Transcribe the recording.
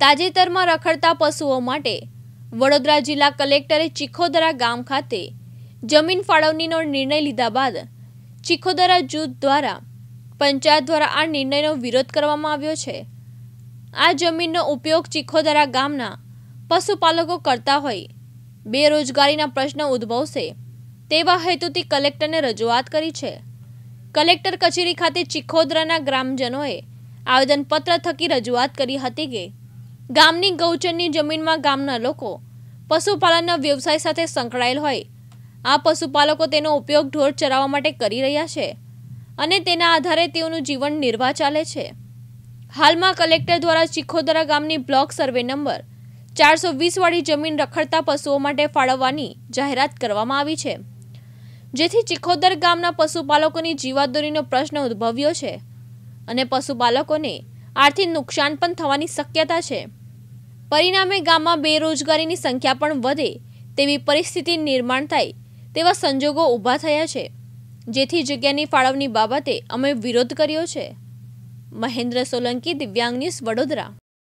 તાજેતરમાં રખડતા પશુઓ માટે વડોદરા જિલ્લા કલેક્ટરે ચીખોદરા ગામ ખાતે જમીન ફાળવણીનો નિર્ણય લીધા બાદ ચીખોદરા જૂથ દ્વારા, પંચાયત દ્વારા આ નિર્ણયનો વિરોધ કરવામાં આવ્યો છે. આ જમીનનો ઉપયોગ ચીખોદરા ગામના પશુપાલકો કરતા હોય, બેરોજગારીના પ્રશ્ન ઉદ્ભવશે તેવા હેતુથી કલેક્ટરને રજૂઆત કરી છે. કલેક્ટર કચેરી ખાતે ચીખોદરાના ગ્રામજનોએ આવેદનપત્ર થકી રજૂઆત કરી હતી કે ગામની ગૌચરની જમીનમાં ગામના લોકો પશુપાલનના વ્યવસાય સાથે સંકળાયેલ હોય. આ પશુપાલકો તેનો ઉપયોગ ઢોર ચરાવવા માટે કરી રહ્યા છે અને તેના આધારે તેઓનું જીવન નિર્વાહ ચાલે છે. હાલમાં કલેક્ટર દ્વારા ચીખોદરા ગામની બ્લોક સર્વે નંબર ચારસો વીસવાળી જમીન રખડતા પશુઓ માટે ફાળવવાની જાહેરાત કરવામાં આવી છે. જેથી ચીખોદર ગામના પશુપાલકોની જીવાદોરીનો પ્રશ્ન ઉદ્ભવ્યો છે અને પશુપાલકોને આર્થિક નુકસાન પણ થવાની શક્યતા છે. પરિણામે ગામમાં બેરોજગારીની સંખ્યા પણ વધે તેવી પરિસ્થિતિ નિર્માણ થાય તેવા સંજોગો ઊભા થયા છે. જેથી જગ્યાની ફાળવણી બાબતે અમે વિરોધ કર્યો છે. મહેન્દ્ર સોલંકી, દિવ્યાંગ ન્યૂઝ વડોદરા.